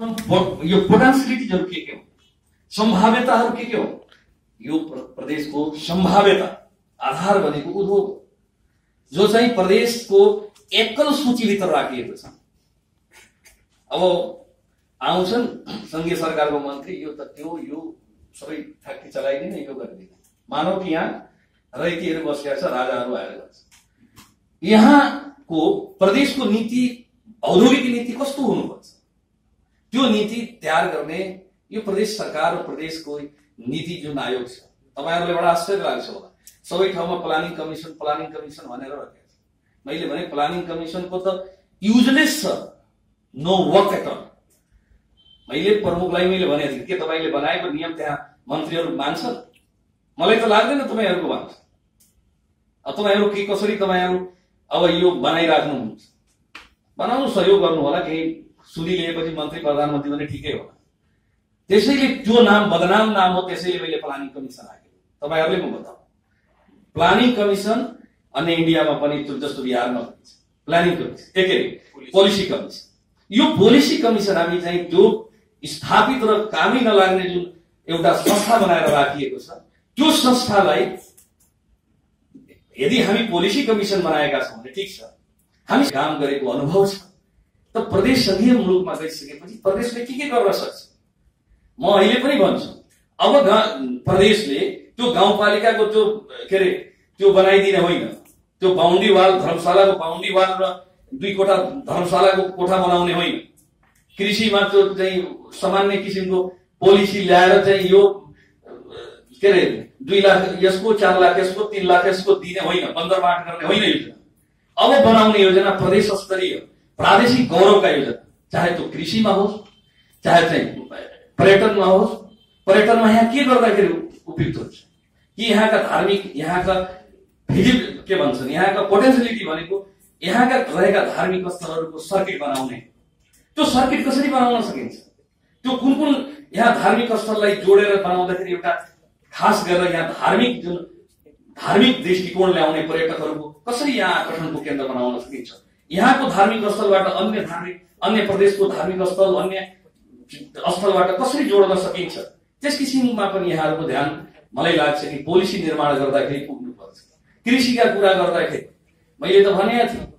यो पोटेन्सिलिटिजहरू के के हो सम्भाव्यताहरू के के हो यो प्र- प्रदेशको सम्भाव्यता आधार भनेको उद्योग हो जो चाहिँ प्रदेशको एकल सूचीभित्र राखिएको छ। अब आउँछन् सङ्घीय सरकारको मन्त्री यो त त्यो यो सबै फ्याक्ट्री चलाइदिने यो गरिदिने। मानव कि यहाँ रैतीहरू बसेका छ राजाहरू आएर गर्छ। यहाँको प्रदेशको नीति औद्योगिक नीति कस्तो हुनुपर्छ? त्यो नीति तयार गर्ने यो प्रदेश सरकार र प्रदेशको नीति जुन आयोग छ तपाईँहरूलाई बडा आश्चर्य लाग्छ होला सबै ठाउँमा प्लानिङ कमिसन प्लानिङ कमिसन भनेर राखेको छ मैले भने प्लानिङ कमिसनको त युजलेस छ नो वर्क एट अल मैले प्रमुखलाई मैले भनेको थिएँ के तपाईँले बनाएको नियम त्यहाँ मन्त्रीहरू मान्छन् मलाई त लाग्दैन तपाईँहरूको मान्छ तपाईँहरू के कसरी तपाईँहरू अब यो बनाइराख्नुहुन्छ बनाउनु सहयोग गर्नु होला केही सुनिलिएपछि मन्त्री प्रधानमन्त्री भने ठिकै होला त्यसैले त्यो नाम बदनाम नाम हो त्यसैले मैले प्लानिङ कमिसन राखेको तपाईँहरूले म बताऊ प्लानिङ कमिसन अन्य इन्डियामा पनि जस्तो बिहारमा पनि छ प्लानिङ कमिसन के के पोलिसी कमिसन यो पोलिसी कमिसन हामी चाहिँ त्यो स्थापित र कामै नलाग्ने जुन एउटा संस्था बनाएर राखिएको छ त्यो संस्थालाई यदि हामी पोलिसी कमिसन बनाएका छौँ भने ठिक छ। हामी काम गरेको अनुभव छ। त प्रदेश सङ्घीय मुलुकमा गइसकेपछि प्रदेशले के के गर्न सक्छ? म अहिले पनि भन्छु अब प्रदेशले त्यो गाउँपालिकाको त्यो के अरे त्यो बनाइदिने होइन। त्यो बााउन्ड्री वाल धर्मशालाको बााउन्ड्री वाल र दुई कोठा धर्मशालाको कोठा बनाउने होइन। कृषिमा त्यो चाहिँ सामान्य किसिमको पोलिसी ल्याएर चाहिँ यो के अरे दुई लाख यसको चार लाख यसको तिन लाख यसको दिने होइन बन्दरबाट गर्ने होइन योजना। अब बनाउने योजना प्रदेश स्तरीय। प्रादेशिक गौरवका योजना चाहे त्यो कृषिमा होस् चाहे चाहिँ पर्यटनमा होस् पर्यटनमा यहाँ के गर्दाखेरि उपयुक्त हुन्छ? कि यहाँका धार्मिक यहाँका भिजिट के भन्छन् यहाँका पोटेन्सियलिटी भनेको यहाँका रहेका धार्मिक स्थलहरूको सर्किट बनाउने। त्यो सर्किट कसरी बनाउन सकिन्छ? त्यो कुन कुन यहाँ धार्मिक स्थललाई जोडेर बनाउँदाखेरि एउटा खास गरेर यहाँ धार्मिक जुन धार्मिक दृष्टिकोण ल्याउने पर्यटकहरूको कसरी यहाँ आकर्षणको केन्द्र बनाउन सकिन्छ? यहाँको धार्मिक स्थलबाट अन्य धार्मिक अन्य प्रदेशको धार्मिक स्थल अन्य स्थलबाट कसरी जोड्न सकिन्छ? त्यस किसिममा पनि यहाँहरूको ध्यान मलाई लाग्छ कि पोलिसी निर्माण गर्दाखेरि पुग्नुपर्छ। कृषिका कुरा गर्दाखेरि मैले त भनेको थिएँ